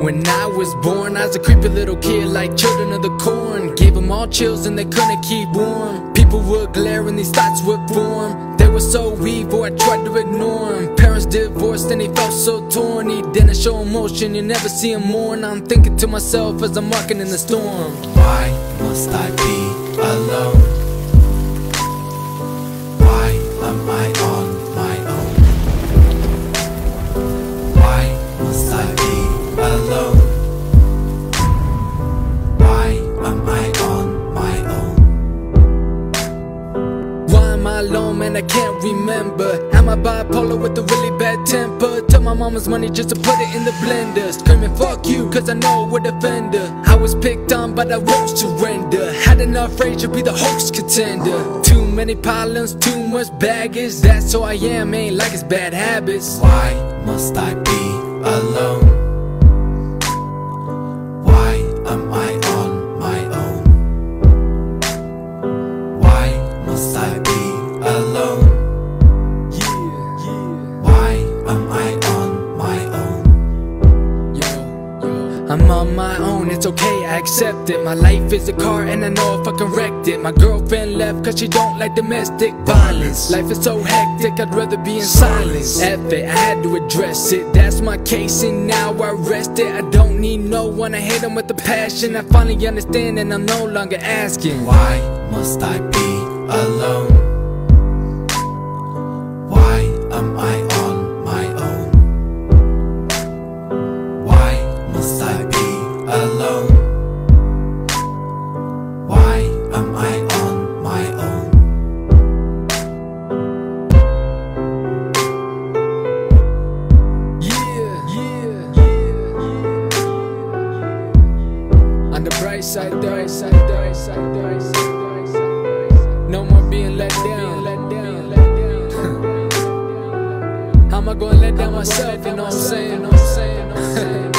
When I was born, I was a creepy little kid like children of the corn. Gave them all chills and they couldn't keep warm. People would glare and these thoughts would form. They were so evil, I tried to ignore them. Parents divorced and he felt so torn. He didn't show emotion, you never see him mourn. I'm thinking to myself as I'm walking in the storm. Why must I be alone? Am I alone, man? I can't remember. Am I bipolar with a really bad temper? Took my mama's money just to put it in the blender. Screaming, fuck you, cause I know we're defender. I was picked on, but I won't surrender. Had enough rage to be the host contender. Too many problems, too much baggage. That's who I am, ain't like it's bad habits. Why must I be alone? Why I'm on my own, it's okay, I accept it. My life is a car and I know if I can wreck it. My girlfriend left cause she don't like domestic violence. Life is so hectic, I'd rather be in silence. F it, I had to address it. That's my case and now I rest it. I don't need no one, I hate them with the passion. I finally understand and I'm no longer asking. Why must I be alone? dice, I dice, I dice, I dice. No more being let down. How am I gonna let down myself? You know what I'm saying? I'm saying, I'm saying.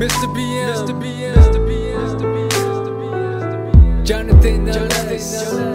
Mr. BM, Mr. BM, Mr. BM, Mr. BM, Jonathon, Jonathon.